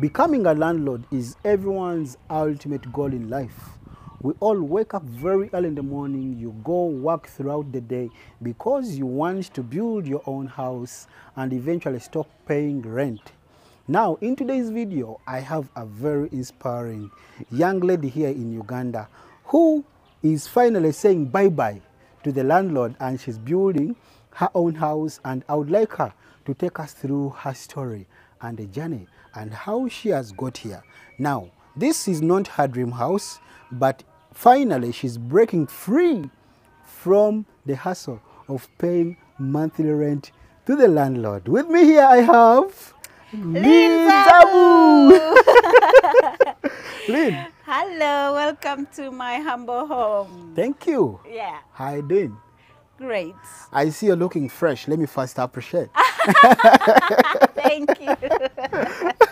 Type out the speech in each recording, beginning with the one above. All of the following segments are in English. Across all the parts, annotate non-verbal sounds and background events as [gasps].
Becoming a landlord is everyone's ultimate goal in life. We all wake up very early in the morning, you go work throughout the day because you want to build your own house and eventually stop paying rent. Now, in today's video, I have a very inspiring young lady here in Uganda who is finally saying bye bye to the landlord and she's building her own house. And I would like her to take us through her story and the journey and how she has got here. Now, this is not her dream house, but finally she's breaking free from the hassle of paying monthly rent to the landlord. With me here, I have Lynne Zaabu. Lynne, Hello, welcome to my humble home. thank you. Yeah, How you doing? great. I see you're looking fresh. Let me first appreciate. [laughs] Thank you. [laughs]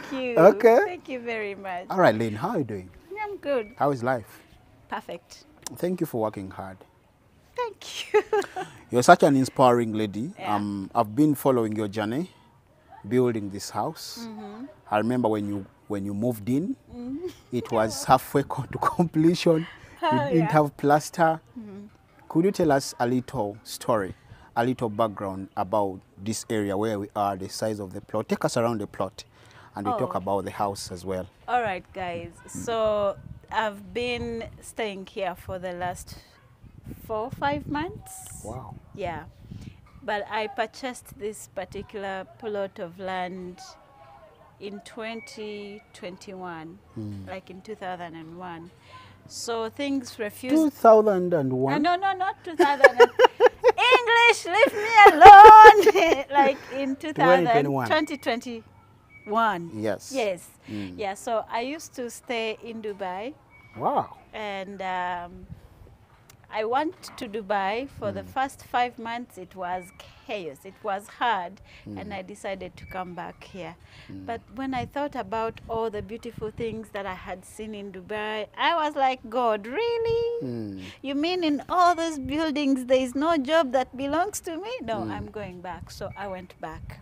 Thank you. Okay. Thank you very much. All right, Lynne, how are you doing? I'm good. How is life? Perfect. Thank you for working hard. Thank you. [laughs] You're such an inspiring lady. Yeah. Um, I've been following your journey, building this house. Mm-hmm. I remember when you when you moved in, it was [laughs] halfway to completion. [laughs] You Oh, didn't yeah. Have plaster. Could you tell us a little story, a little background about this area where we are, the size of the plot? Take us around the plot, and we talk Oh. about the house as well. All right, guys. So I've been staying here for the last four, five months. Wow. Yeah. But I purchased this particular plot of land in 2021, like in 2001. So things refused. 2001. Uh, no, no, not 2000. [laughs] English, leave me alone. [laughs] like in 2000, 2021. 2021. Yes. Yes. Mm. Yeah, so I used to stay in Dubai Wow. and um, I went to Dubai for the mm. first five months. It was chaos. It was hard, mm. and I decided to come back here. But when I thought about all the beautiful things that I had seen in Dubai, I was like, God, really? Mm. You mean in all those buildings there is no job that belongs to me? No, I'm going back. So I went back.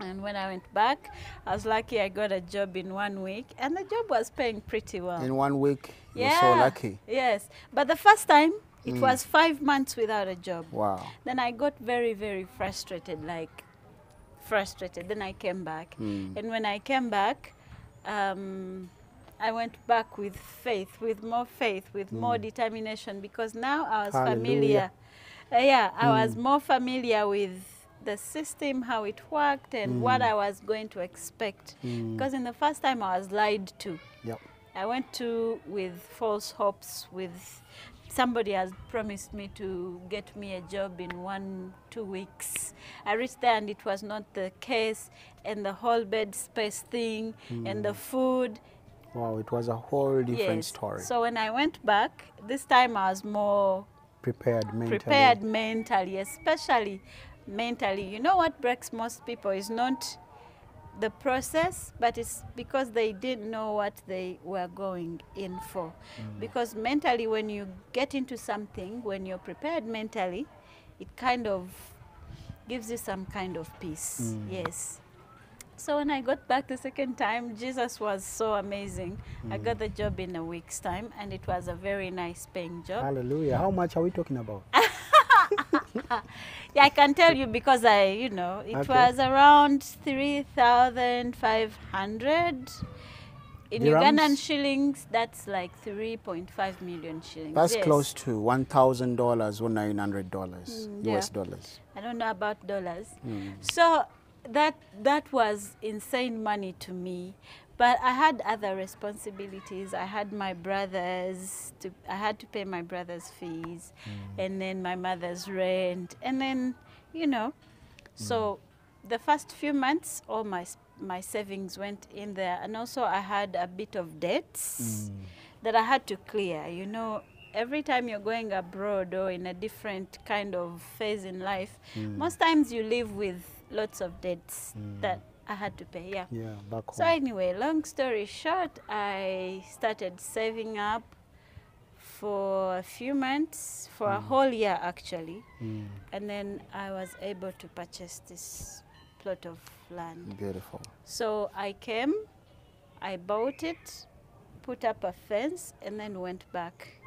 Mm. And when I went back, I was lucky I got a job in one week, and the job was paying pretty well. In one week, you're so lucky. Yes. But the first time, it was five months without a job. Wow. Then I got very, very frustrated, like frustrated. Then I came back. Mm. And when I came back, um, I went back with faith, with more faith, with more determination, because now I was familiar. Uh, yeah, I was more familiar with the system, how it worked, and mm. what I was going to expect. Mm. Because in the first time, I was lied to. Yep. I went to with false hopes, with somebody has promised me to get me a job in one, two weeks. I reached there and it was not the case, and the whole bed space thing, and the mm. food. Wow, it was a whole different yes. story. So when I went back, this time I was more prepared mentally. prepared mentally, especially mentally. You know what breaks most people is not the process, but it's because they didn't know what they were going in for. Mm. Because mentally, when you get into something, when you're prepared mentally, it kind of gives you some kind of peace. Mm. Yes. So when I got back the second time, Jesus was so amazing. I mm. got the job in a week's time, and it was a very nice paying job. Hallelujah. How much are we talking about? [laughs] Yeah, I can tell you because I, you know, it Okay. was around 3,500. In Dirhams? Ugandan shillings, that's like 3.5 million shillings. That's Yes. close to $1,000 or $900 Mm, US yeah. dollars. I don't know about dollars. Mm. So that that was insane money to me. But I had other responsibilities. I had my brothers to I had to pay my brothers' fees mm. and then my mother's rent and then you know. Mm. So the first few months all my my savings went in there and also I had a bit of debts mm. that I had to clear. You know, every time you're going abroad or in a different kind of phase in life, most times you live with lots of debts that I had to pay. Yeah. Yeah, back home. So anyway, long story short, I started saving up for a few months, for a whole year actually, Mm. and then I was able to purchase this plot of land. Beautiful. So I came, I bought it, put up a fence, and then went back.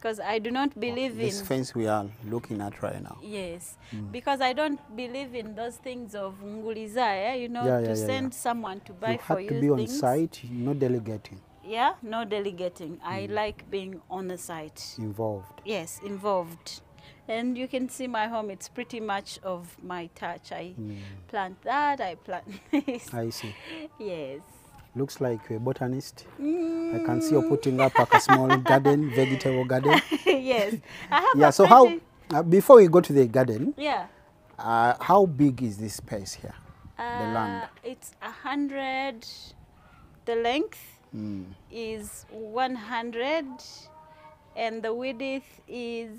Because I do not believe This in. fence we are looking at right now. Yes, Mm. because I don't believe in those things of ngulizaya, you know, Yeah, to yeah, yeah, yeah. send someone to buy you for had you have to be on site, no delegating, Yeah, no delegating. I Mm. like being on the site. involved. Yes, involved. And you can see my home, it's pretty much of my touch. I Mm. plant that, I plant [laughs] this. I see. yes. Looks like you're a botanist. Mm. I can see you're putting up like a small [laughs] garden, vegetable garden. [laughs] yes. I have Yeah. So how? Uh, before we go to the garden, Yeah. uh, how big is this space here? Uh, land. It's a hundred. The length Mm. is one hundred, and the width is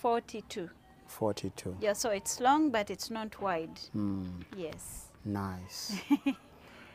forty-two. Forty-two. Yeah, so it's long, but it's not wide. Mm. Yes. Nice. [laughs]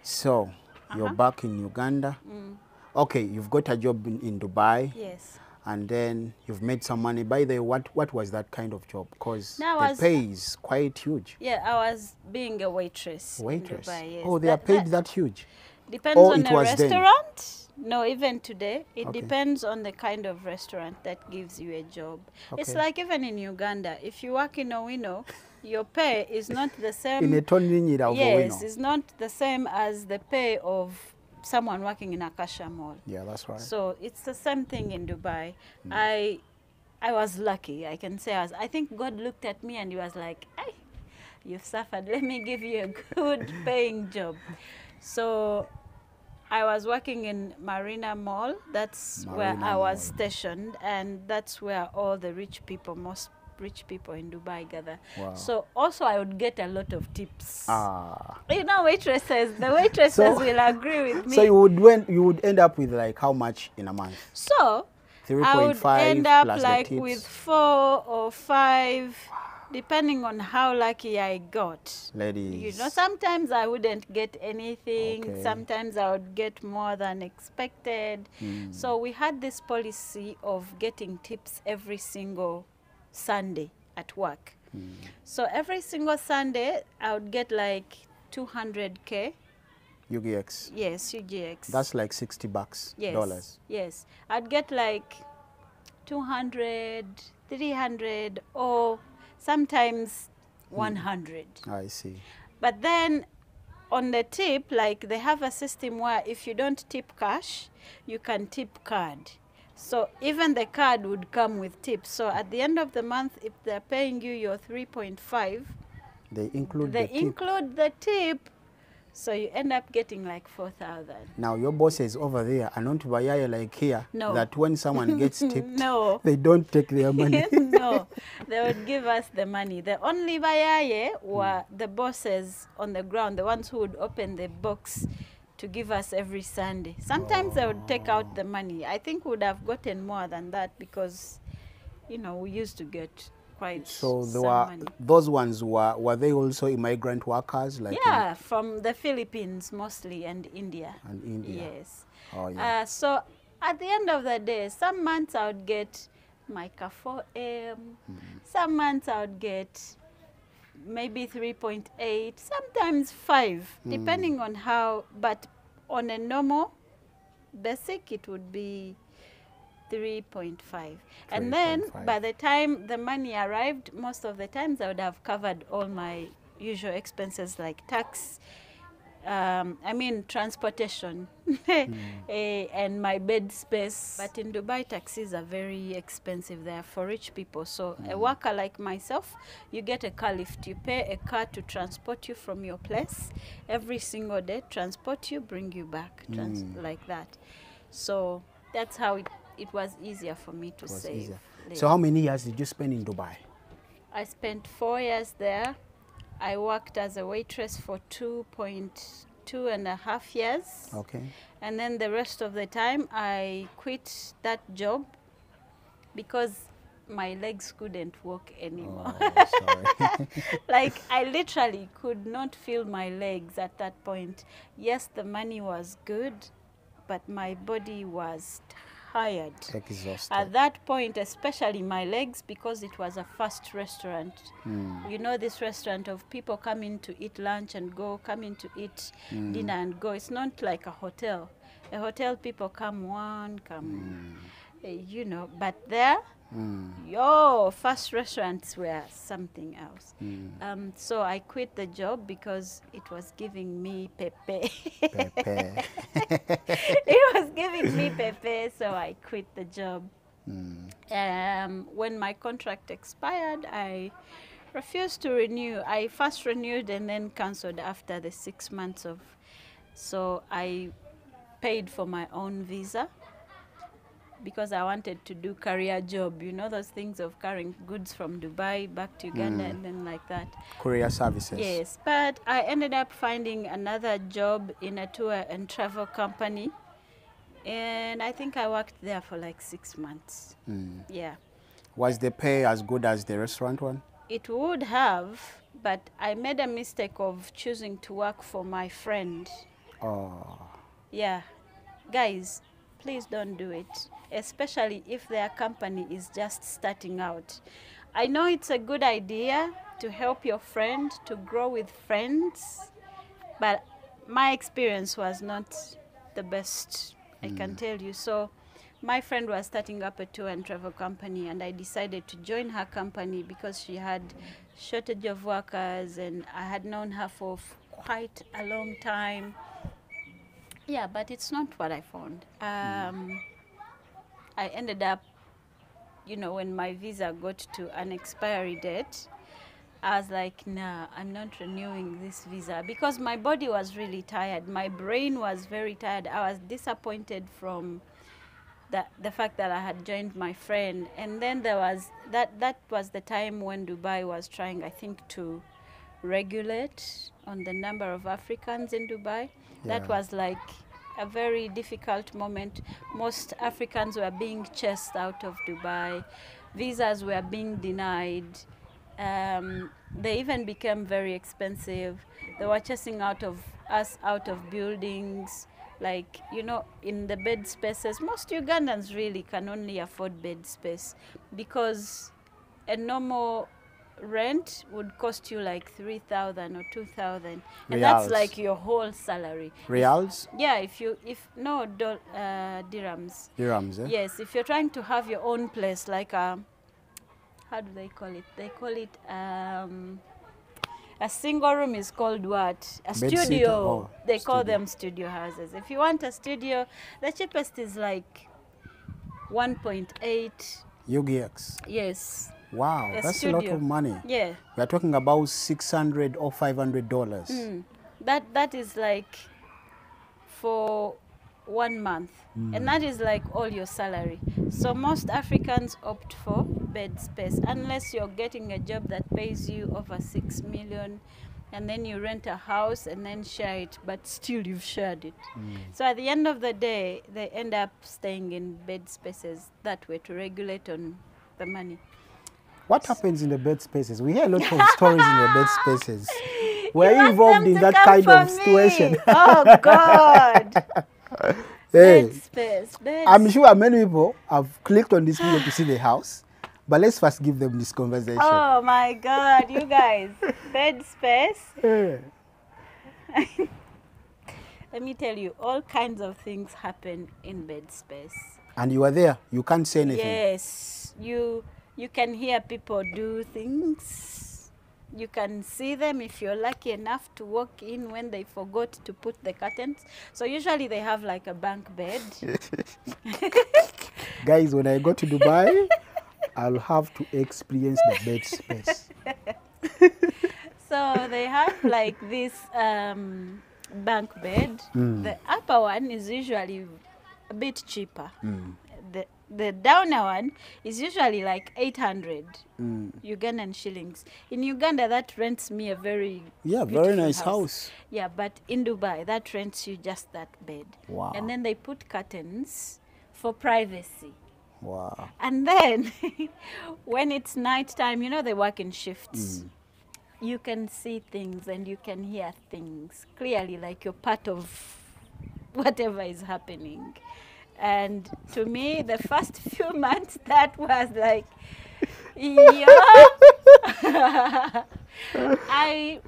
so you're Uh-huh. back in Uganda. Mm. Okay, you've got a job in, in Dubai, Yes. and then you've made some money. By the way, what what was that kind of job? Because That the was- pay is quite huge. Yeah, I was being a waitress. Waitress. Dubai, yes. Oh, they are paid that that huge. Depends Oh, on the was then. restaurant. No, even today, it Okay. depends on the kind of restaurant that gives you a job. It's like even in Uganda, if you work in Owino, your pay is not the same. in a Tonyinyi yes, it's not the same as the pay of someone working in Acacia Mall. Yeah, that's right. So it's the same thing in Dubai. Hmm. I I was lucky. I can say I was. I think God looked at me and he was like, "Hey, you've suffered. Let me give you a good [laughs] paying job." So I was working in Marina Mall. That's where I was Mall. stationed, and that's where all the rich people, most rich people in Dubai gather. Wow. So also I would get a lot of tips. ah. You know, waitresses. The waitresses So- will agree with me. So you would went, you would end up with like how much in a month? So Three I would end up like with four or five, depending on how lucky I got. Ladies. You know, sometimes I wouldn't get anything. Okay. Sometimes I would get more than expected. Mm. So we had this policy of getting tips every single Sunday at work. Mm. So every single Sunday, I would get like 200k. UGX. Yes, UGX. That's like sixty bucks yes, dollars. Yes, I'd get like 200, 300, or sometimes Hmm. 100. I see. But then on the tip, like they have a system where if you don't tip cash, you can tip card. So even the card would come with tips. So at the end of the month, if they're paying you your 3.5, They include they the tip. include the tip. So you end up getting like 4,000. Now your bosses over there are not bayaye like here. No. That when someone gets [laughs] tipped, No. they don't take their money. [laughs] no, they would give us the money. The only bayaye were the bosses on the ground, the ones who would open the box to give us every Sunday. Sometimes I would take out the money. I think would have gotten more than that because, you know, we used to get quite so there some were money. those ones were were they also immigrant workers like in- Yeah, from the Philippines mostly and India. and India? Yes. Oh yeah. Uh, so at the end of the day, some months I would get my 4M, Mm-hmm. some months I would get maybe 3.8, sometimes 5, Mm. depending on how, but on a normal basic, it would be 3.5. And then 3.5. by the time the money arrived, most of the times I would have covered all my usual expenses like tax, um, I mean transportation, [laughs] eh, and my bed space. But in Dubai, taxis are very expensive. They are for rich people. So a worker like myself, you get a car lift. You pay a car to transport you from your place every single day, transport you, bring you back, trans- like that. So that's how it, it was easier for me to It save. So how many years did you spend in Dubai? I spent four years there. I worked as a waitress for 2.2 and a half years. Okay. And then the rest of the time, I quit that job because my legs couldn't walk anymore. Oh, sorry. [laughs] like, I literally could not feel my legs at that point. Yes, the money was good, but my body was tired. Exhausted. At that point, especially my legs, because it was a fast restaurant. Mm. You know, this restaurant of people coming to eat lunch and go, coming to eat mm. dinner and go. It's not like a hotel. A hotel, people come one, come, eh, you know, but there, yo, fast restaurants were something else. Um, so I quit the job because it was giving me pepe. Pepe. [laughs] it was giving me pepe, so I quit the job. Um, when my contract expired, I refused to renew. I first renewed and then cancelled after the six months of. So I paid for my own visa because I wanted to do career job. You know those things of carrying goods from Dubai back to Uganda mm. and then like that. Courier services. Yes, but I ended up finding another job in a tour and travel company. And I think I worked there for like six months. Mm. Yeah. Was the pay as good as the restaurant one? It would have, but I made a mistake of choosing to work for my friend. Oh. Yeah. Guys, please don't do it, especially if their company is just starting out. I know it's a good idea to help your friend to grow with friends, but my experience was not the best, I can tell you. So, my friend was starting up a tour and travel company, and I decided to join her company because she had shortage of workers, and I had known her for f- quite a long time. Yeah, but it's not what I found. Um, I ended up, you know, when my visa got to an expiry date, I was like, nah, I'm not renewing this visa because my body was really tired. My brain was very tired. I was disappointed from the, the fact that I had joined my friend. And then there was that, that was the time when Dubai was trying, I think, to regulate on the number of Africans in Dubai. That was like a very difficult moment. Most Africans were being chased out of Dubai, visas were being denied. Um, they even became very expensive. They were chasing out of us out of buildings. Like, you know, in the bed spaces, most Ugandans really can only afford bed space because a normal rent would cost you like 3000 or 2000 and that's like your whole salary. Reals? yeah if you if no dol, uh, dirhams. Dirhams, eh? yes if you're trying to have your own place like a how do they call it? They call it um a single room is called what? A studio. oh, they call studio. them studio houses. If you want a studio the cheapest is like 1.8 UGX. yes Wow, A that's a lot of money. yeah We are talking about 600 or 500 dollars. Mm. That that is like for one month, and that is like all your salary. So most Africans opt for bed space unless you're getting a job that pays you over six million, and then you rent a house and then share it, but still you've shared it. So at the end of the day, they end up staying in bed spaces that way to regulate on the money. What happens in the bed spaces? We hear a lot of [laughs] stories in the bed spaces. Were you involved in that kind of situation? Oh God! [laughs] Hey, Bed space. Bed I'm sure many people have clicked on this video to see the [gasps] house, but let's first give them this conversation. Oh my God, you guys, [laughs] bed space. Eh, Let me tell you, all kinds of things happen in bed space. And you were there. You can't say anything. Yes, you you can hear people do things. You can see them if you're lucky enough to walk in when they forgot to put the curtains. So usually they have like a bunk bed. [laughs] Guys, when I go to Dubai, I'll have to experience the bed space. [laughs] So they have like this um, bunk bed. The upper one is usually a bit cheaper. The the downer one is usually like 800 mm. Ugandan shillings. In Uganda, that rents me a very Yeah, very nice house. Yeah, but in Dubai, that rents you just that bed. Wow. And then they put curtains for privacy. Wow. And then [laughs] when it's night time, you know they work in shifts. Mm. You can see things and you can hear things clearly, like you're part of [laughs] whatever is happening. And to me, the first [laughs] few months, that was like, yeah. [laughs] I.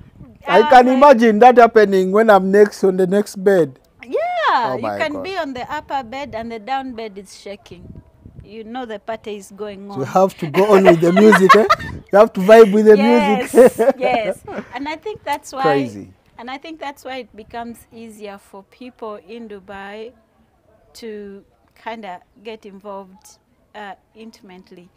I was can like, imagine that happening when I'm next on the next bed. Yeah, Oh you can God. be on the upper bed and the down bed is shaking. You know the party is going on. So you have to go on with the [laughs] music. Eh? You have to vibe with the yes, music. yes. And I think that's why. Crazy. And I think that's why it becomes easier for people in Dubai to kind of get involved uh, intimately,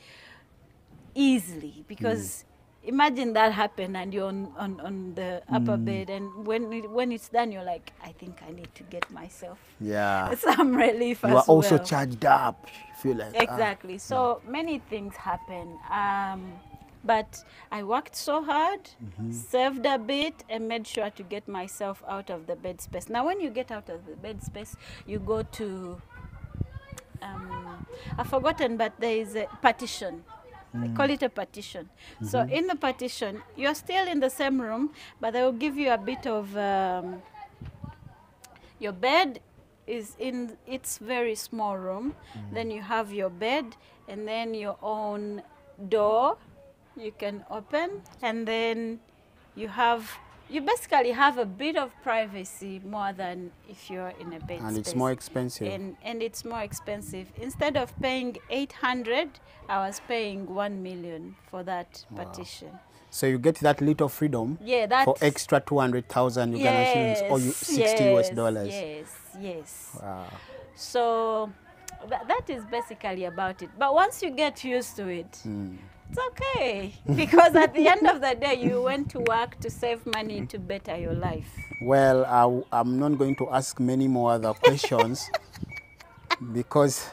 easily. Because imagine that happen and you're on, on, on the upper bed, and when it, when it's done, you're like, I think I need to get myself Yeah. [laughs] some relief You are as also well. charged up. You feel like ah. Exactly. So many things happen. Um, but I worked so hard, Mm-hmm. saved a bit, and made sure to get myself out of the bed space. Now, when you get out of the bed space, you go to, um, I've forgotten, but there is a partition. They Mm. call it a partition. So Mm-hmm. in the partition, you're still in the same room, but they will give you a bit of um, your bed is in its very small room. Then you have your bed, and then your own door you can open, and then you have you basically have a bit of privacy more than if you're in a bed and it's more expensive. and, and it's more expensive. Instead of paying 800, I was paying 1 million for that partition. so you get that little freedom Yeah, that's for extra 200,000 Uganda shillings or you, 60 US dollars. Yes, yes. Wow. So tha- that is basically about it. But once you get used to it, Hmm. It's okay. because at the end of the day, you went to work to save money to better your life. Well, I I'm not going to ask many more other questions because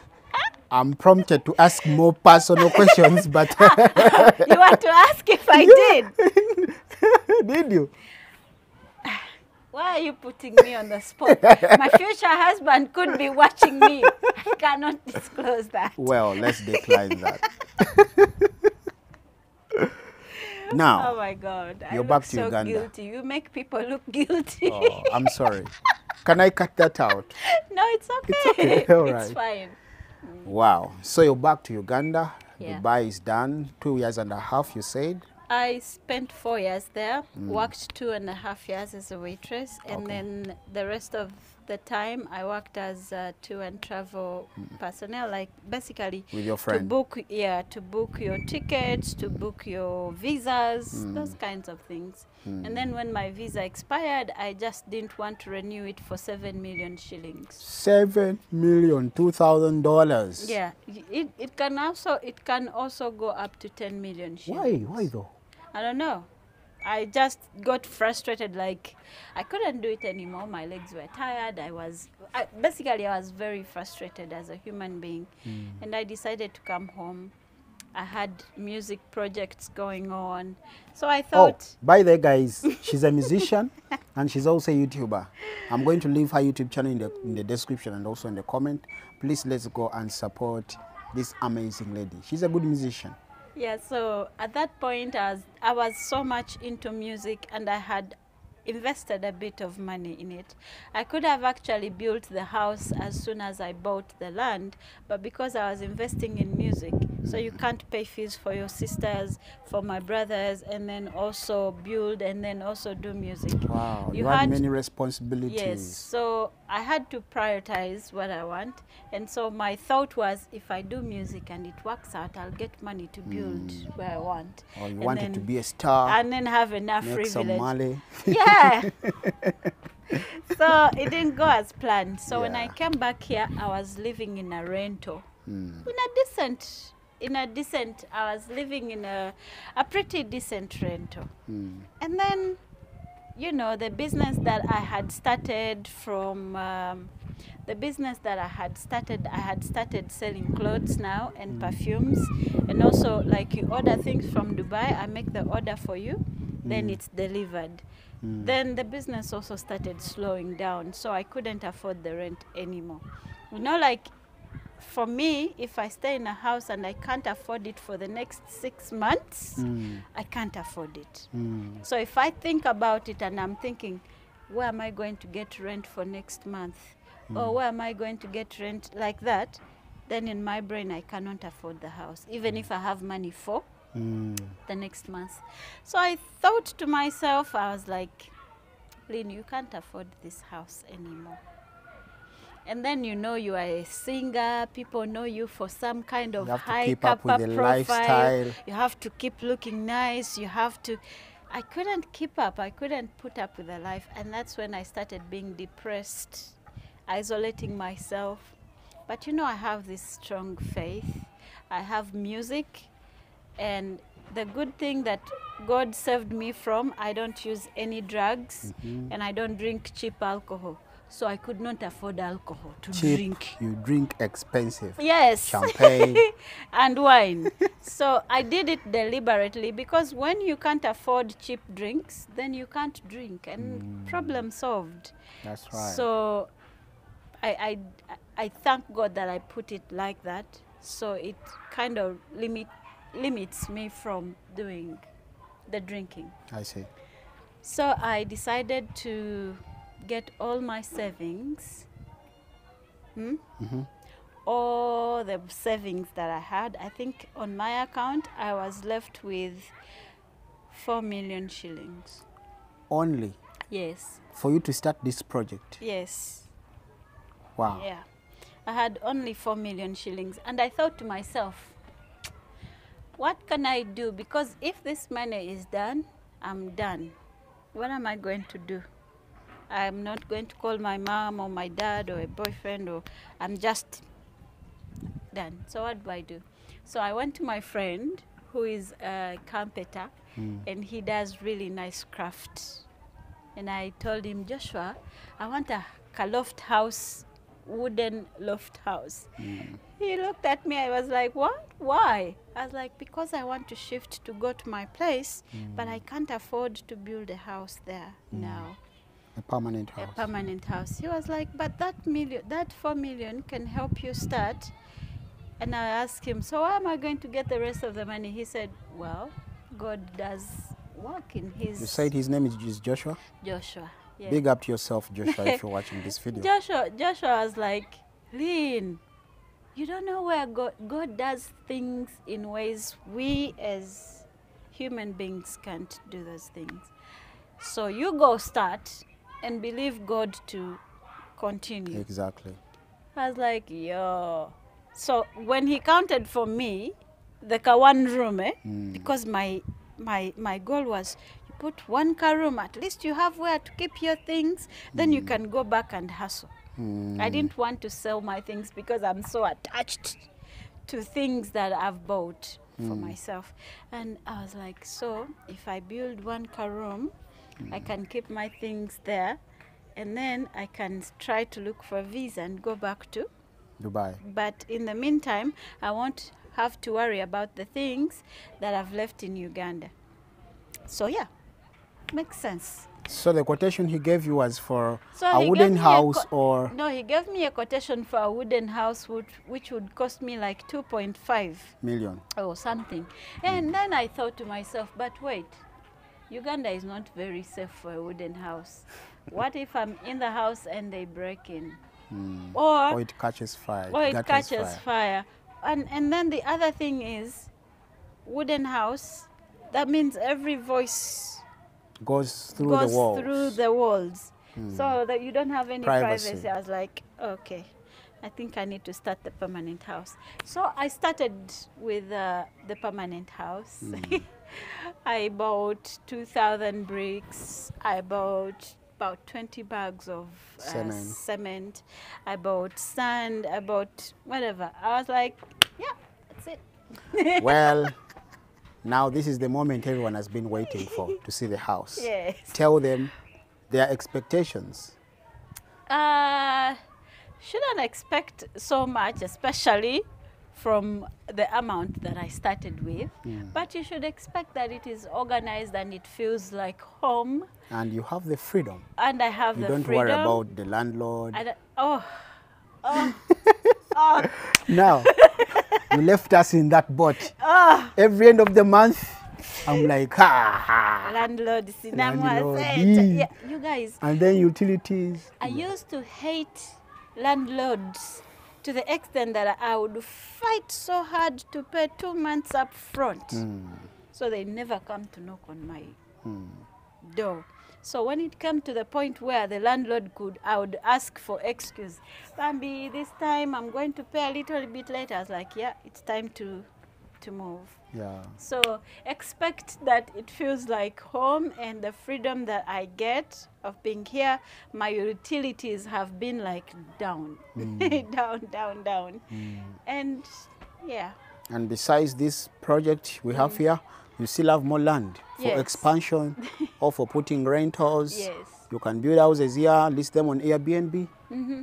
I'm prompted to ask more personal questions, but [laughs] you want to ask if I did? [laughs] did you? Why are you putting me on the spot? My future husband could be watching me. I cannot disclose that. Well, let's decline that. [laughs] [laughs] Oh now, my God. You're look back to so Uganda. guilty. You make people look [laughs] guilty. oh, I'm sorry. Can I cut that out? [laughs] no, it's okay. It's okay, all It's right. fine. Mm. Wow. So you're back to Uganda. Yeah. Dubai is done. Two years and a half, you said. I spent four years there, mm. worked two and a half years as a waitress, and Okay. then the rest of the time I worked as a tour and travel mm. personnel, like basically With your friend. to book, yeah, to book your tickets, to book your visas, mm. those kinds of things. Mm. And then when my visa expired, I just didn't want to renew it for seven million shillings. Seven million, two thousand dollars. Yeah, it, it can also it can also go up to ten million shillings. Why? Why though? I don't know. I just got frustrated. Like I couldn't do it anymore. My legs were tired. I was I, basically I was very frustrated as a human being, mm. and I decided to come home. I had music projects going on, so I Oh, thought. by the way, guys, she's a musician [laughs] and she's also a YouTuber. I'm going to leave her YouTube channel in the in the description and also in the comment. Please let's go and support this amazing lady. She's a good musician. Yeah, so at that point, I was, I was so much into music and I had invested a bit of money in it. I could have actually built the house as soon as I bought the land, but because I was investing in music, so you can't pay fees for your sisters, for my brothers, and then also build and then also do music. Wow, you, You had, had- many responsibilities. Yes, so I had to prioritize what I want. And so my thought was if I do music and it works out, I'll get money to build mm. where I want. Or you And wanted to be a star, And then have enough make some money. [laughs] Yeah. [laughs] so it didn't go as planned. So when I came back here, I was living in a rental. Hmm. In a decent, in a decent, I was living in a, a pretty decent rental. Hmm. And then, you know, the business that I had started from, um, the business that I had started, I had started selling clothes now and perfumes. And also, like you order things from Dubai, I make the order for you, then it's delivered. Then the business also started slowing down, so I couldn't afford the rent anymore. You know, like for me, if I stay in a house and I can't afford it for the next six months, Mm. I can't afford it. Mm. So if I think about it and I'm thinking, where am I going to get rent for next month? or where am I going to get rent like that, then in my brain I cannot afford the house, even if I have money for Mm. the next month. So I thought to myself, I was like, Lynne, you can't afford this house anymore. And then you know you are a singer, people know you for some kind of You have high keep up profile. lifestyle. You have to keep looking nice. You have to. I couldn't keep up. I couldn't put up with the life. And that's when I started being depressed, isolating myself. But you know, I have this strong faith. I have music. And the good thing that God saved me from, I don't use any drugs Mm-hmm. and I don't drink cheap alcohol. So I could not afford alcohol to Cheap, drink. you drink expensive. Yes. Champagne. [laughs] and wine. so I did it deliberately because when you can't afford cheap drinks, then you can't drink and problem solved. That's right. So I, I, I thank God that I put it like that. So it kind of limit, limits me from doing the drinking. I see. So I decided to get all my savings, hmm? Mhm. all the savings that I had. I think on my account I was left with four million shillings. Only Yes, for you to start this project. yes, Wow. yeah. I had only four million shillings, and I thought to myself, what can I do? Because if this money is done, I'm done. What am I going to do? I'm not going to call my mom or my dad or a boyfriend, or I'm just done. So what do I do? So I went to my friend who is a carpenter, hmm. and he does really nice craft. And I told him, Joshua, I want a, a loft house, wooden loft house. Mm. He looked at me. I was like, "What? Why?" I was like, "Because I want to shift to go to my place, mm. but I can't afford to build a house there mm. now, A permanent house. a permanent house." He was like, "But that million, that four million can help you start." And I asked him, "So how am I going to get the rest of the money?" He said, "Well, God does work in His." you said his name is is Joshua. Joshua. Yeah. Big up to yourself, Joshua, if you're watching this [laughs] video. Joshua, Joshua was like, Lynne, you don't know where God, God does things in ways we as human beings can't do those things. So you go start and believe God to continue. Exactly. I was like, yo. So when he counted for me, the ka one room, eh? Because my my my goal was put one car room, at least you have where to keep your things, then you mm. can go back and hustle. I mm. didn't want to sell my things because I'm so attached to things that I've bought for mm. myself. And I was like, so if I build one car room, I can keep my things there and then I can try to look for a visa and go back to. Dubai. But in the meantime, I won't have to worry about the things that I've left in Uganda. So yeah, makes sense. So the quotation he gave you was for So a wooden me a house or No, he gave me a quotation for a wooden house which, which would cost me like 2.5 million. or something. And hmm. then I thought to myself, but wait, Uganda is not very safe for a wooden house. What if I'm in the house and they break in? Hmm. Or, Or it catches fire. or it gutters catches fire. fire. And, and then the other thing is, wooden house, that means every voice Goes through goes the walls. through the walls. So that you don't have any Privacy. privacy. I was like, okay, I think I need to start the permanent house. So I started with uh, the permanent house. [laughs] I bought 2,000 bricks. I bought about 20 bags of uh, Cement. cement. I bought sand. I bought whatever. I was like, yeah, that's it. [laughs] well, now this is the moment everyone has been waiting for to see the house. [laughs] Yes. Tell them their expectations. Uh, shouldn't expect so much, especially from the amount that I started with. But you should expect that it is organized and it feels like home, And you have the freedom. and I have You the don't worry about the landlord. I don't- oh, [laughs] [laughs] Now, you left us in that boat. Ah. Every end of the month, I'm like, ha, ha. landlord, Landlord, Yeah, you guys. And then utilities. I used to hate landlords to the extent that I would fight so hard to pay two months up front. So they never come to knock on my door. So when it came to the point where the landlord could, I would ask for excuse. Bambi, this time I'm going to pay a little bit later. I was like, yeah, it's time to, to move. Yeah. So expect that it feels like home and the freedom that I get of being here, my utilities have been like down, mm. [laughs] down, down, down. Mm. And yeah, And besides this project we have mm. here, you still have more land for Yes. expansion [laughs] or for putting rentals. yes. You can build houses here, list them on Airbnb. Mm-hmm.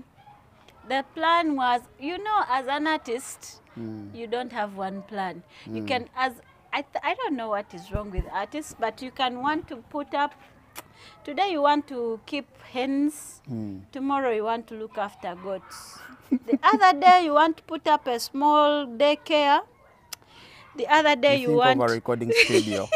The plan was, you know, as an artist, mm. you don't have one plan. You mm. can, as I, th- I don't know what is wrong with artists, but you can want to put up. Today you want to keep hens. Mm. Tomorrow you want to look after goats. the other day you want to put up a small daycare. The other day you, think want of a recording studio.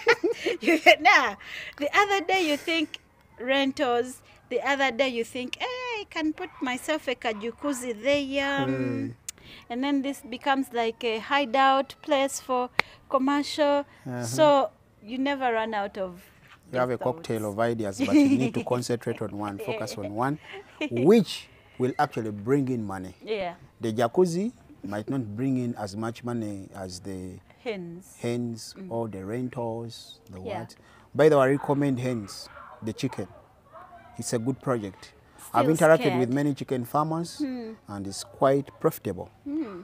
[laughs] you, nah. The other day you think rentals. The other day you think, hey, I can put myself a jacuzzi there. um, And then this becomes like a hideout place for commercial. So you never run out of. You have a guest cocktail of ideas, but you need to [laughs] concentrate on one, focus on one, [laughs] which will actually bring in money. Yeah, The jacuzzi might not bring in as much money as the hens. hens or the rentals, the Mm. Yeah. what. By the way, I recommend hens, the chicken. It's a good project. I've interacted scared. With many chicken farmers and it's quite profitable.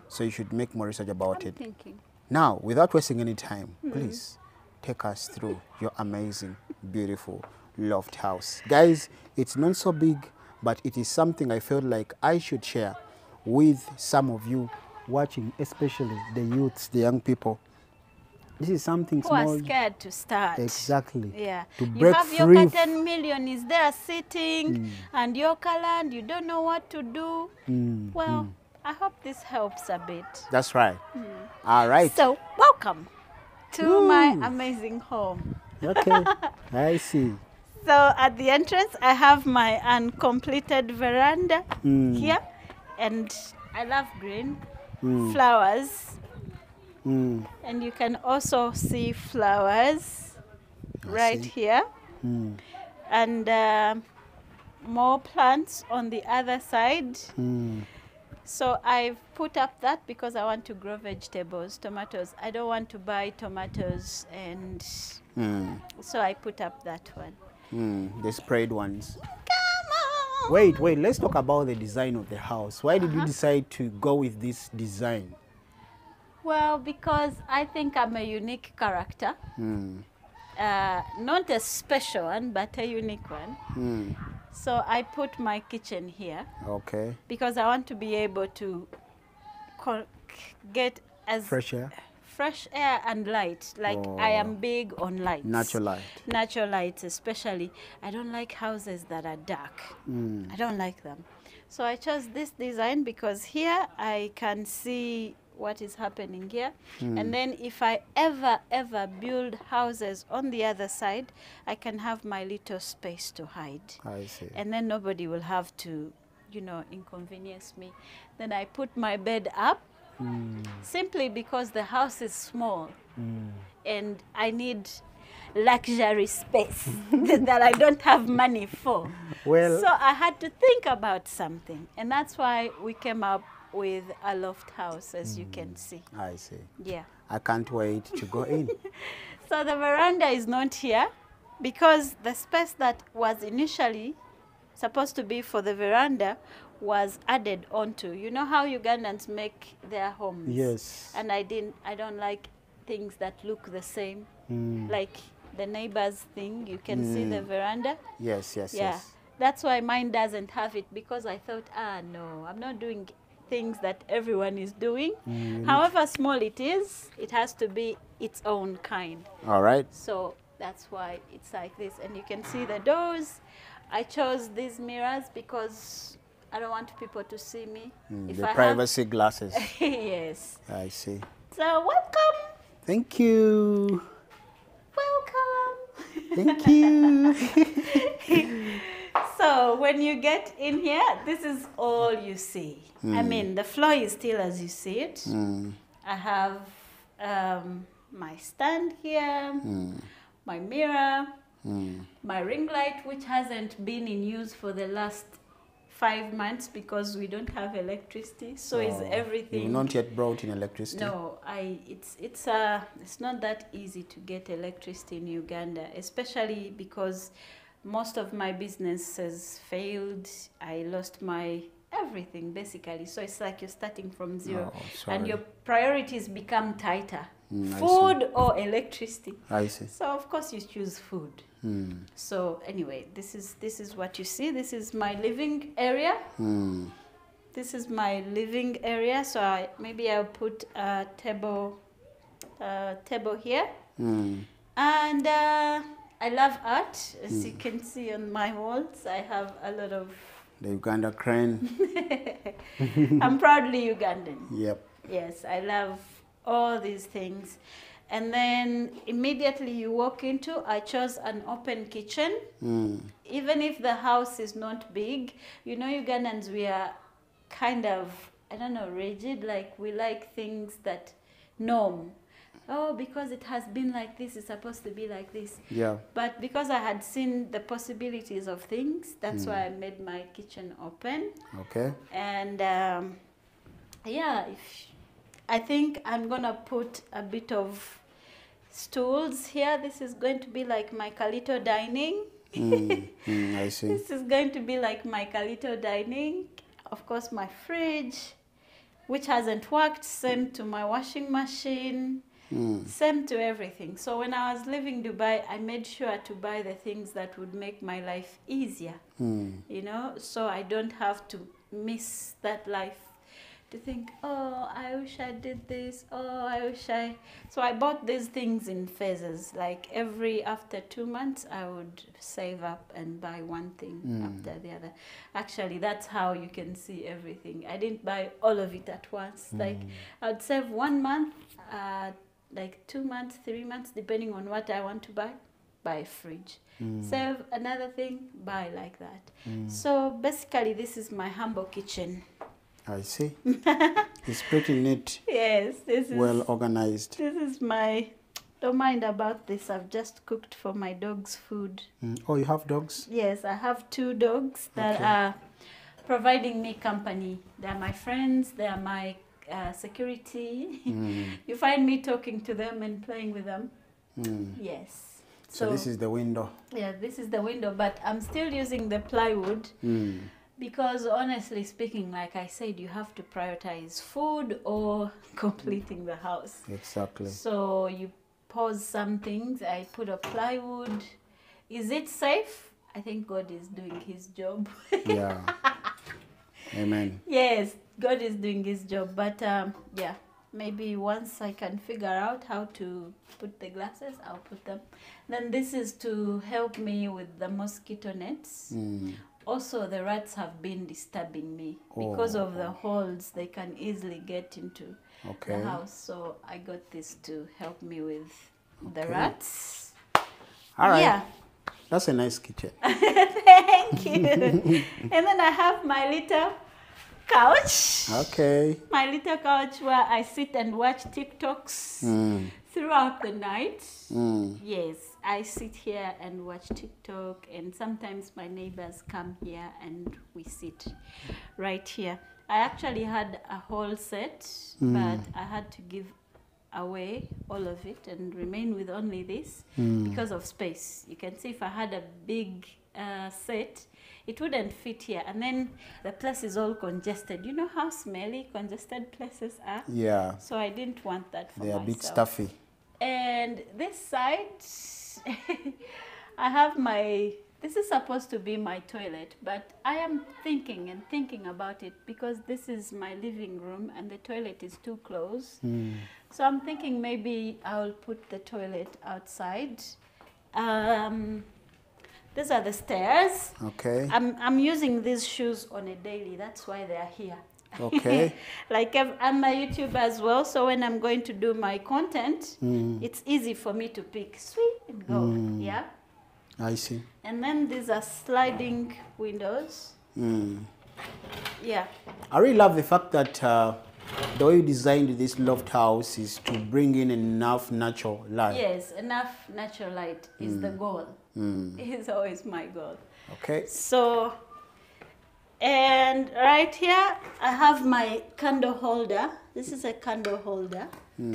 So you should make more research about I'm it. thinking. Now, without wasting any time, Hmm. please take us through your amazing, beautiful loft house. Guys, it's not so big, but it is something I felt like I should share with some of you watching, especially the youths, the young people. This is something Who are scared to start. Exactly. Yeah. To you break have free your f- 10 million is there sitting and your land, you don't know what to do. Mm, Well, I hope this helps a bit. That's right. All right. So, welcome to my amazing home. Okay. [laughs] I see. So, at the entrance, I have my uncompleted veranda Mm. here, and I love green flowers. Mm, And you can also see flowers right see. here, mm, and um more plants on the other side. mm. So I've put up that because I want to grow vegetables, tomatoes. I don't want to buy tomatoes, and Mm, so I put up that one. mm, the sprayed ones. Wait, wait, let's talk about the design of the house. Why did you Uh-huh. decide to go with this design? Well, because I think I'm a unique character. Mm, Uh, not a special one, but a unique one. mm, So I put my kitchen here okay. because I want to be able to get as Fresh air, fresh air and light. Like I am Oh. big on lights. natural light. Natural lights, especially. I don't like houses that are dark. Mm, I don't like them. So I chose this design because here I can see what is happening here. And then if I ever, ever build houses on the other side, I can have my little space to hide. I see. And then nobody will have to, you know, inconvenience me. Then I put my bed up Mm, simply because the house is small mm, and I need luxury space [laughs] that I don't have money for. Well- so I had to think about something, and that's why we came up with a loft house, as you can see. I see. Yeah. I can't wait to go in. [laughs] So the veranda is not here because the space that was initially supposed to be for the veranda was added onto. You know how Ugandans make their homes? Yes. And I didn't I don't like things that look the same. Mm, Like the neighbor's thing, you can see the veranda. yes, yes, Yeah. yes. That's why mine doesn't have it because I thought, ah, no, I'm not doing things that everyone is doing. Mm, However small it is, it has to be its own kind. All right. So that's why it's like this. And you can see the doors. I chose these mirrors because I don't want people to see me. Mm, If the I privacy glasses. [laughs] Yes. I see. So welcome. Thank you. Welcome. Thank you. [laughs] So when you get in here, this is all you see. I mean, the floor is still as you see it. Mm. I have um, my stand here, my mirror, Mm. my ring light, which hasn't been in use for the last five months because we don't have electricity. So is Oh, everything. You've not yet brought in electricity. No, I it's it's uh it's not that easy to get electricity in Uganda, especially because most of my business has failed. I lost my everything basically. So it's like you're starting from zero. Oh, and your priorities become tighter. Mm, food or electricity. I see. So of course you choose food. Mm. So anyway, this is this is what you see. This is my living area. Mm. This is my living area. So I, maybe I'll put a table, uh, table here. Mm. And uh, I love art. As you can see on my walls, I have a lot of. The Uganda crane. [laughs] I'm proudly Ugandan. yep. Yes, I love all these things. And then immediately you walk into, I chose an open kitchen. Mm. Even if the house is not big, you know, Ugandans, we are kind of, I don't know, rigid. Like we like things that norm. Oh, because it has been like this, it's supposed to be like this. Yeah. But because I had seen the possibilities of things, that's why I made my kitchen open. Okay. And um, yeah, if, I think I'm gonna put a bit of stools here. This is going to be like my Kalito dining. Mm. Mm, I see. [laughs] This is going to be like my Kalito dining. Of course, my fridge, which hasn't worked. Same to my washing machine. Mm. Same to everything. So when I was leaving Dubai, I made sure to buy the things that would make my life easier Mm. you know so i don't have to miss that life to think oh i wish i did this. Oh i wish i so i bought these things in phases. Like every after two months i would save up and buy one thing hmm. after the other. Actually that's how you can see everything. I didn't buy all of it at once. Hmm. Like i'd save one month uh, like two months three months depending on what i want to buy buy a fridge. Hmm. Save another thing buy like that. So basically this is my humble kitchen I see. [laughs] it's pretty neat. yes this is Well organized. this is my don't mind about this i've just cooked for my dogs food Mm. Oh, you have dogs? yes i have two dogs that Okay. are providing me company they're my friends they're my uh, security [laughs] Mm. you find me talking to them and playing with them Mm. yes So, this is the window. yeah this is the window but i'm still using the plywood Mm. Because honestly speaking, like I said, you have to prioritize food or [laughs] completing the house. Exactly. So you pause some things. I put a plywood. Is it safe? I think God is doing his job. [laughs] Yeah. Amen. yes, God is doing his job. But um, yeah, maybe once I can figure out how to put the glasses, I'll put them. Then this is to help me with the mosquito nets. Mm. Also, the rats have been disturbing me because Oh. of the holes. They can easily get into Okay. the house. So I got this to help me with the rats. All right. Yeah. That's a nice kitchen. [laughs] Thank you. [laughs] and then I have my little couch. Okay. My little couch where I sit and watch TikToks Mm. throughout the night. Mm. Yes, I sit here and watch TikTok, and sometimes my neighbors come here and we sit right here. I actually had a whole set, but I had to give away all of it and remain with only this because of space. You can see if I had a big uh, set, it wouldn't fit here, and then the place is all congested. You know how smelly congested places are. Yeah. So I didn't want that for They are a bit stuffy. And this side, [laughs] I have my. This is supposed to be my toilet, but I am thinking and thinking about it because this is my living room and the toilet is too close. So I'm thinking maybe I'll put the toilet outside. Um, these are the stairs. Okay. I'm, I'm using these shoes on a daily, that's why they are here. Okay. [laughs] like I'm a YouTuber as well, so when I'm going to do my content, Mm. it's easy for me to pick sweet and go. Yeah. I see. And then these are sliding windows. Mm. Yeah. I really love the fact that uh, the way you designed this loft house is to bring in enough natural light. Yes, enough natural light is the goal. Mm. [laughs] Is always my goal. Okay. So, and right here I have my candle holder. This is a candle holder. [laughs]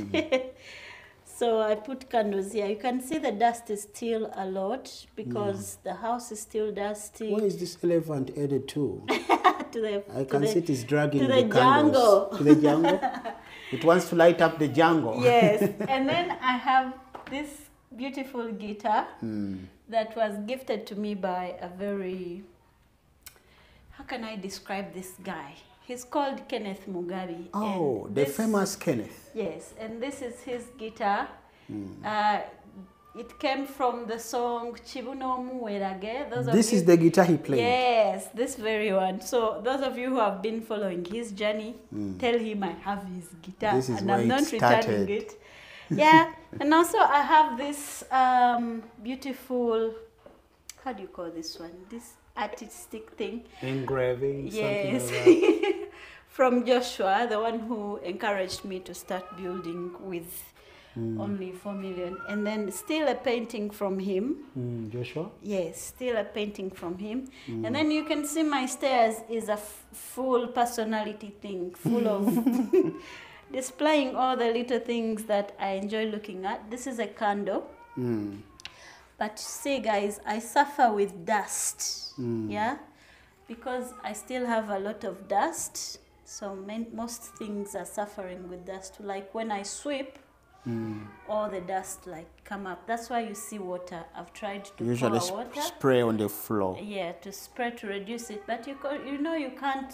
so I put candles here. You can see the dust is still a lot because the house is still dusty. Where is this elephant headed to? [laughs] to the, I can the- see it is dragging to the, the jungle. To the jungle. it wants to light up the jungle. yes and then i have this beautiful guitar Hmm. That was gifted to me by a very how can i describe this guy he's called kenneth mugabi Oh, the this- famous Kenneth. yes and this is his guitar Hmm. uh, it came from the song chibuno muwerage This you is the guitar he played. Yes, this very one. So those of you who have been following his journey, tell him I have his guitar. This is and where I'm it not started. returning it. Yeah, and also I have this um, beautiful, how do you call this one? This artistic thing. Engraving, Yes. something like. [laughs] From Joshua, the one who encouraged me to start building with Hmm. only 4 million. And then still a painting from him. Mm, Joshua? Yes, still a painting from him. And then you can see my stairs is a f- full personality thing, full of [laughs] displaying all the little things that I enjoy looking at. This is a candle. Mm. But see, guys, I suffer with dust. Yeah? Because I still have a lot of dust. So main, most things are suffering with dust. Like when I sweep, Mm. all the dust like come up. That's why you see water. I've tried to Usually pour water. spray on the floor. Yeah, to spray to reduce it, but you you know you can't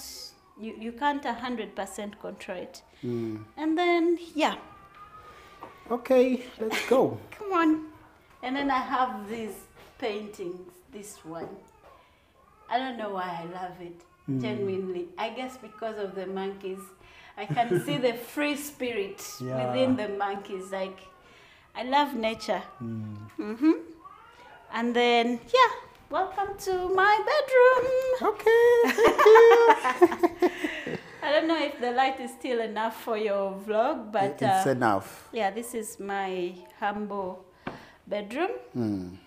you, you can't a hundred percent control it. Mm. And then yeah, Okay, let's go. [laughs] come on. And then I have these paintings. This one, I don't know why I love it. Genuinely, I guess because of the monkeys. I can see the [laughs] free spirit Yeah. within the monkeys. Like, I love nature. Mm. hmm And then, yeah, welcome to my bedroom. Okay. [laughs] I don't know if the light is still enough for your vlog, but it's uh, enough. yeah, this is my humble bedroom. Mm.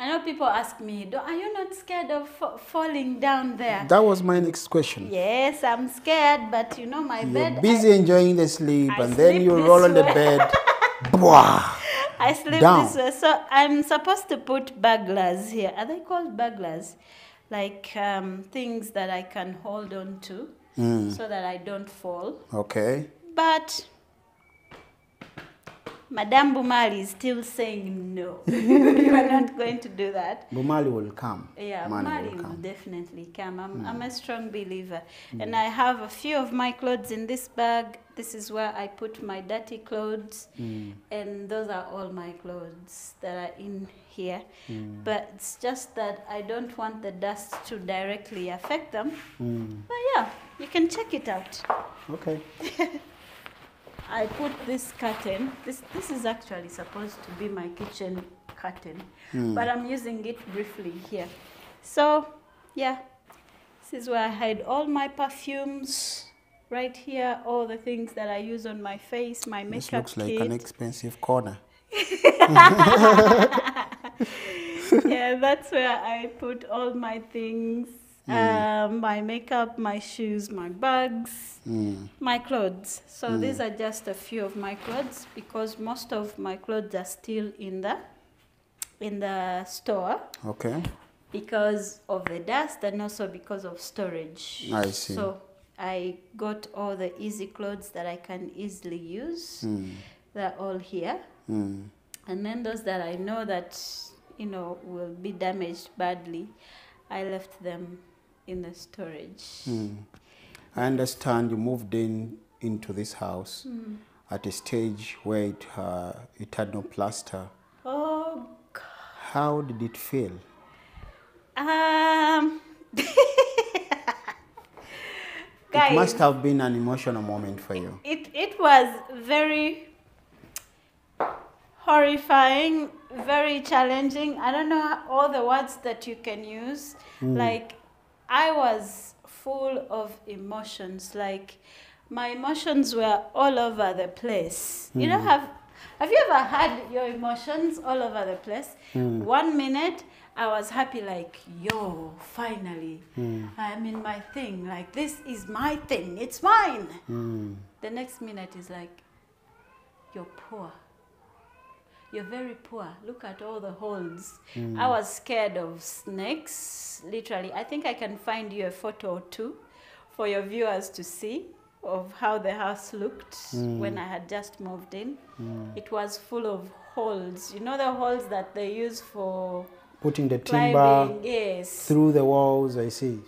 I know people ask me, are you not scared of fa- falling down there? That was my next question. Yes, I'm scared, but you know, my You're bed. busy enjoying the sleep, I and then you roll on the bed. [laughs] Bwah! I sleep Down. this way. So I'm supposed to put burglars here. Are they called burglars? Like um, things that I can hold on to Mm. so that I don't fall. Okay. But Madame Bumali is still saying no. [laughs] you are not going to do that. Bumali will come. Yeah, Money Bumali will will. Hmm. definitely come. I'm, I'm a strong believer. And I have a few of my clothes in this bag. This is where I put my dirty clothes. Mm. And those are all my clothes that are in here. Mm. But it's just that I don't want the dust to directly affect them. Mm. But yeah, you can check it out. Okay. [laughs] I put this curtain. This this is actually supposed to be my kitchen curtain, Hmm. but I'm using it briefly here. So, yeah, this is where I hide all my perfumes. Right here, all the things that I use on my face, my makeup This looks like kit. an expensive corner. [laughs] [laughs] yeah, that's where I put all my things. Um, my makeup, my shoes, my bags, Mm. my clothes. So these are just a few of my clothes because most of my clothes are still in the in the store Okay. because of the dust and also because of storage. I see. So I got all the easy clothes that I can easily use. Mm. They're all here. Mm. And then those that I know that you know will be damaged badly, I left them in the storage. Mm. I understand you moved in into this house Hmm. at a stage where it, uh, it had no plaster. Oh, God. How did it feel? um, Guys, [laughs] It must have been an emotional moment for you. it it was very horrifying very challenging. I don't know all the words that you can use. Like, I was full of emotions. Like, my emotions were all over the place. You know, hmm. have have you ever had your emotions all over the place? Hmm. One minute I was happy, like, yo, finally, hmm. I'm in my thing. Like, this is my thing. It's mine. Mm. The next minute is like, you're poor. You're very poor. Look at all the holes. Mm. I was scared of snakes, literally. I think I can find you a photo or two for your viewers to see of how the house looked mm. when I had just moved in. Mm. It was full of holes. You know the holes that they use for Putting the timber climbing? Yes through the walls, I see.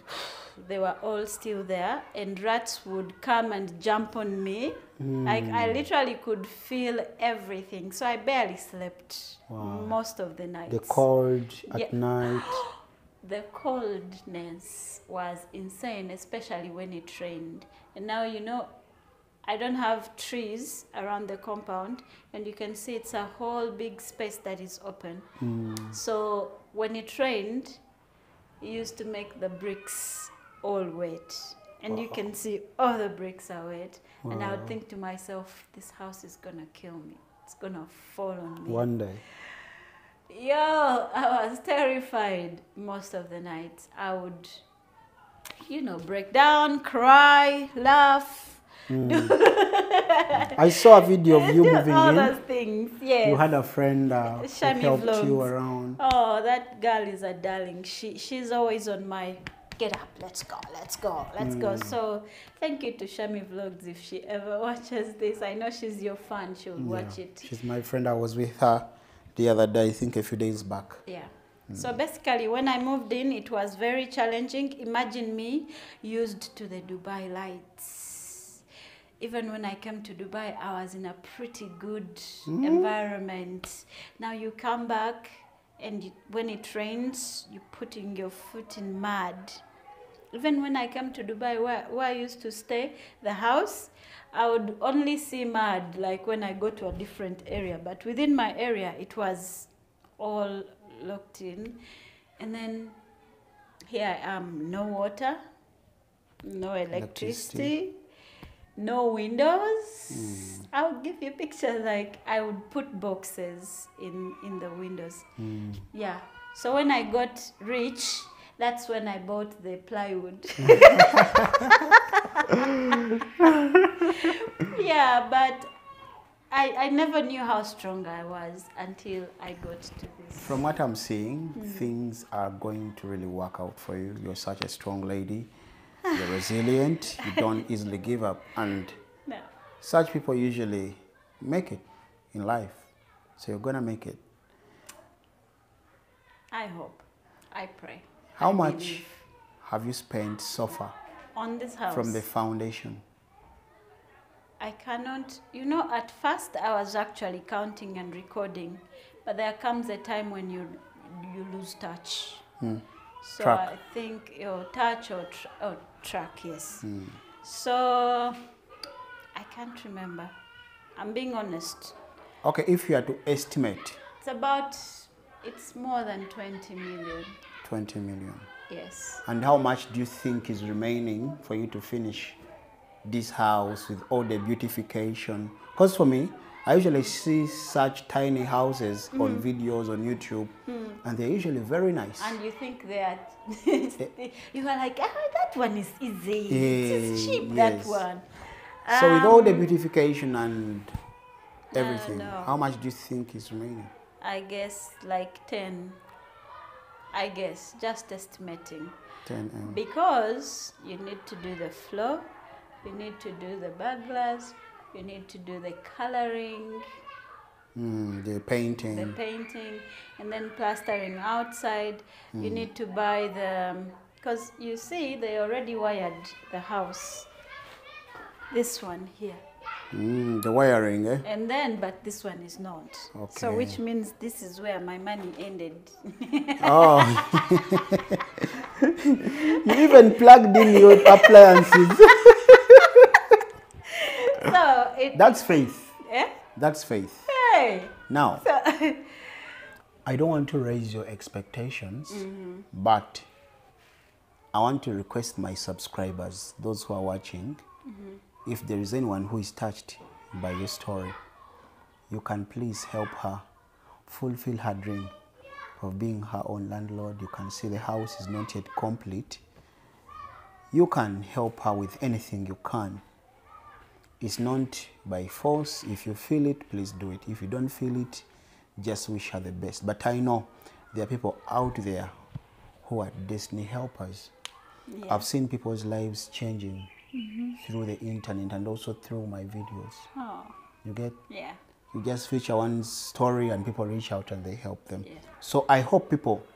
They were all still there and rats would come and jump on me like i literally could feel everything so i barely slept Wow. most of the nights The cold at Yeah. [gasps] night. the coldness was insane especially when it rained and now you know i don't have trees around the compound and you can see it's a whole big space that is open Mm. so when it rained, it used to make the bricks all wet. And you can see all the bricks are wet. And I would think to myself, this house is gonna kill me. It's gonna fall on me. One day. Yo, I was terrified most of the nights. I would, you know, break down, cry, laugh. [laughs] I saw a video of you do moving all in. those things. Yes. You had a friend uh, who helped you vlogs. around. Oh, that girl is a darling. She she's always on my get up, let's go, let's go, let's go. Mm. So thank you to Shami Vlogs if she ever [laughs] watches this. I know she's your fan. She'll watch it. She's my friend. I was with her the other day, I think a few days back. Yeah. So basically, when I moved in, it was very challenging. Imagine me used to the Dubai lights. Even when I came to Dubai, I was in a pretty good environment. Now you come back, and you, when it rains, you're putting your foot in mud. Even when I came to Dubai, where, where I used to stay, the house, I would only see mud like when I go to a different area. But within my area, it was all locked in. And then here I am, no water, no electricity, no windows. I would give you pictures like I would put boxes in, in the windows. Mm. Yeah. So when I got rich, that's when I bought the plywood. [laughs] [laughs] yeah, but I, I never knew how strong I was until I got to this. From what I'm seeing, hmm. things are going to really work out for you. You're such a strong lady. You're [laughs] resilient. You don't easily give up. And No. such people usually make it in life. So you're going to make it. I hope. I pray. How much have you spent so far on this house? from the foundation? I cannot, you know, at first I was actually counting and recording, but there comes a time when you you lose touch. Hmm. So Track. I think your touch or, tr- or track, yes. Hmm. So I can't remember. I'm being honest. Okay, if you are to estimate It's about, it's more than 20 million. 20 million, Yes. and how much do you think is remaining for you to finish this house with all the beautification? Because for me, I usually see such tiny houses on videos on YouTube, and they're usually very nice. And you think that [laughs] [laughs] you are like, ah, that one is easy. it's Yeah, cheap, that one. so, with all the Um, beautification and everything, no. how much do you think is remaining? I guess like 10. I guess, just estimating. 10 M. Because you need to do the floor, you need to do the burglars, you need to do the coloring, Mm, the the painting. painting, and then plastering outside. Hmm. You need to buy the. Because you see, they already wired the house. This one here. Mm, the wiring, eh? And then, but this one is not. Okay. So, which means this is where my money ended. Oh. [laughs] you even plugged in your appliances. [laughs] so, it. That's faith. eh? That's faith. Hey! Now, so I don't want to raise your expectations, but I want to request my subscribers, those who are watching, if there is anyone who is touched by this story, you can please help her fulfill her dream of being her own landlord. You can see the house is not yet complete. You can help her with anything you can. It's not by force. If you feel it, please do it. If you don't feel it, just wish her the best. But I know there are people out there who are destiny helpers. Yeah. I've seen people's lives changing Mm-hmm. through the internet and also through my videos. Oh, You get? yeah. You just feature one story and people reach out and they help them. Yeah. So I hope people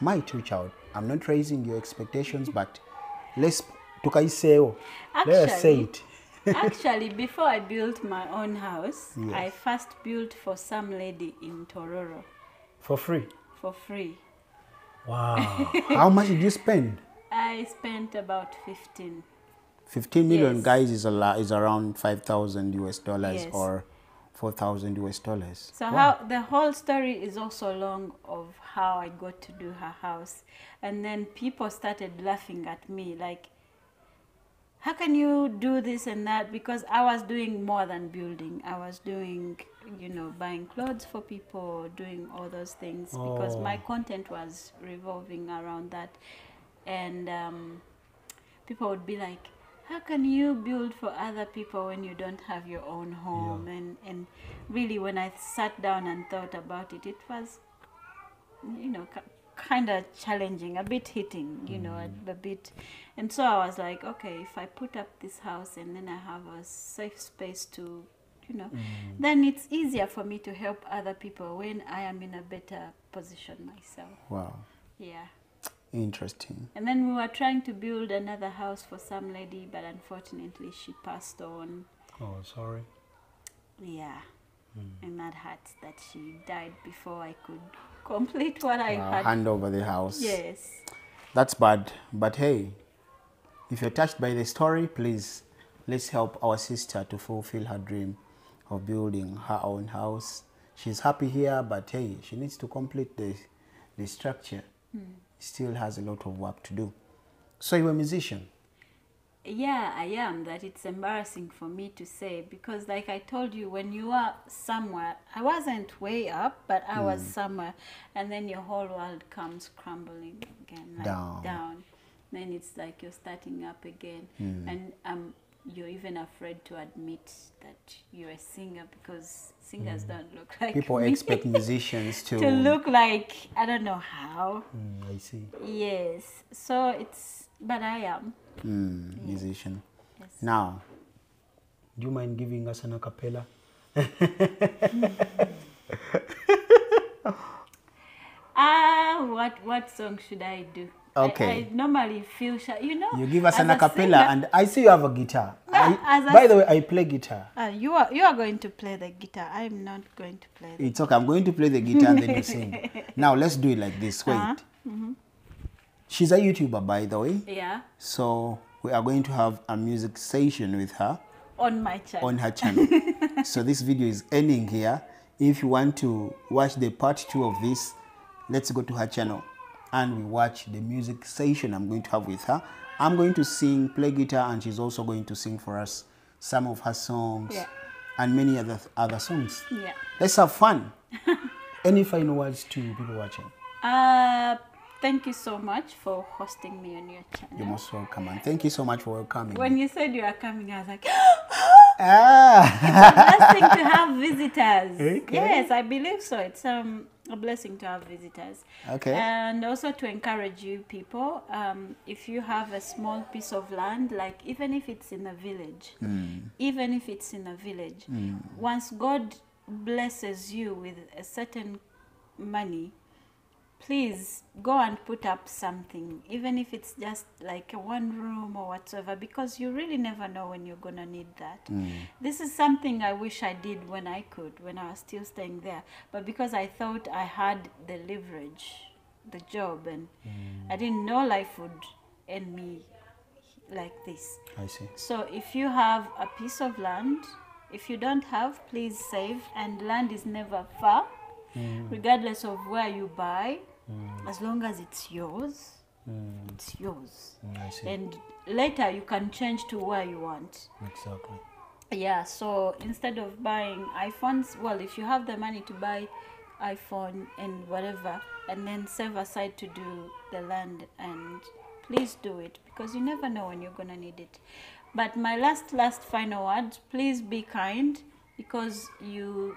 might reach out. I'm not raising your expectations, [laughs] but let's tukaiseo. Say Actually- it. [laughs] Actually, before I built my own house, Yes. I first built for some lady in Tororo For free. for free. Wow. [laughs] How much did you spend? I spent about 15. 15 million Yes. guys is a la- is around 5,000 US dollars Yes. or 4,000 US dollars. So how the whole story is also long of how I got to do her house, and then people started laughing at me like, "How can you do this and that?" Because I was doing more than building. I was doing, you know, buying clothes for people, doing all those things because my Oh. content was revolving around that, and um, people would be like. How can you build for other people when you don't have your own home? And and really, when I sat down and thought about it, it was, you know, kind of challenging, a bit hitting, you know, a, mm. a bit. And so I was like, okay, if I put up this house and then I have a safe space to, you know, mm. then it's easier for me to help other people when I am in a better position myself. Wow. Yeah. Interesting. And then we were trying to build another house for some lady, but unfortunately she passed on. Oh, sorry. Yeah. Hmm. And that hurts that she died before I could [laughs] complete what I Wow, had. hand over the house. Yes. That's bad. But hey, if you're touched by the story, please let's help our sister to fulfill her dream of building her own house. She's happy here, but hey, she needs to complete the, the structure. Hmm. Still has a lot of work to do. So you're a musician. Yeah, I am. That it's embarrassing for me to say because, like I told you, when you are somewhere, I wasn't way up, but I was somewhere, and then your whole world comes crumbling again, like Down. down. Then it's like you're starting up again, and um, you're even afraid to admit that you're a singer because singers don't look like People me. expect [laughs] musicians to. to look like I don't know how. Mm, I see. Yes, so it's but I am. Mm, musician. Yes. Now, do you mind giving us an a acapella? [laughs] Ah, what what song should I do? I- Okay. I, normally feel shy. You know. You give us an a acapella, and I see you have a guitar. Yeah, I- as a by the way, I play guitar. Ah, you are you are going to play the guitar. I'm not going to play. The, It's okay. I'm going to play the guitar and then you sing. [laughs] Now let's do it like this. Wait. Uh-huh. She's a YouTuber, by the way. yeah, So we are going to have a music session with her on my channel. on her channel. [laughs] so this video is ending here. If you want to watch the part two of this, let's go to her channel and we watch the music session I'm going to have with her. I'm going to sing, play guitar, and she's also going to sing for us some of her songs Yeah. and many other other songs. yeah. Let's have fun. [laughs] Any final words to people watching? Uh, thank you so much for hosting me on your channel. You're most welcome, and thank you so much for coming. when you said you are coming, I was like, [gasps] ah, blessing to have visitors. [laughs] Okay. Yes, I believe so. It's um, a blessing to have visitors. Okay. And also to encourage you people, um, if you have a small piece of land, like even if it's in a village, even if it's in a village, once God blesses you with a certain money, please go and put up something, even if it's just like a one room or whatsoever, because you really never know when you're gonna need that. Hmm. This is something I wish I did when I could, when I was still staying there. But because I thought I had the leverage, the job, and hmm. I didn't know life would end me like this. I see. So if you have a piece of land, if you don't have, please save. And land is never far. Regardless of where you buy, as long as it's yours, Mm, it's yours. mm. And later you can change to where you want. Exactly. Yeah, so instead of buying iPhones, well, if you have the money to buy iPhone and whatever, and then save aside to do the land, and please do it because you never know when you're gonna need it. But my last, last final word: please be kind because you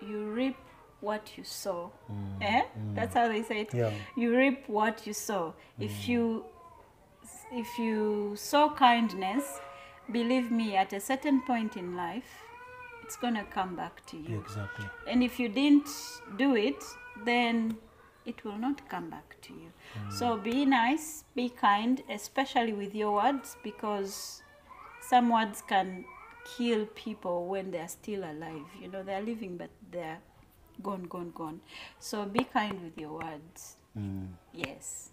you reap what you sow. Mm. Eh? Mm. That's how they say it. Yeah. You reap what you sow. If mm. you if you sow kindness, believe me, at a certain point in life, it's gonna come back to you. Exactly. And if you didn't do it, then it will not come back to you. So be nice, be kind, especially with your words, because some words can kill people when they're still alive. You know, they're living, but they're gone, gone, gone. So be kind with your words. Mm. Yes.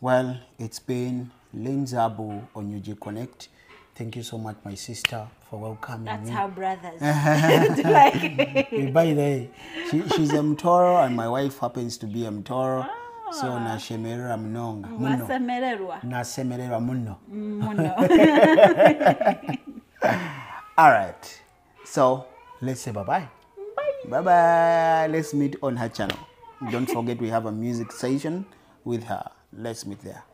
Well, it's been Lynn Zabu on UG Connect. Thank you so much, my sister, for welcoming That's me. That's how brothers [laughs] [laughs] like By the way, she, she's a Mtoro and my wife happens to be a Mtoro. So nashemerera mnonga muno. Nasemerera muno. muno [laughs] All right. So let's say bye bye. Bye bye. Let's meet on her channel. Don't forget we have a music session with her. Let's meet there.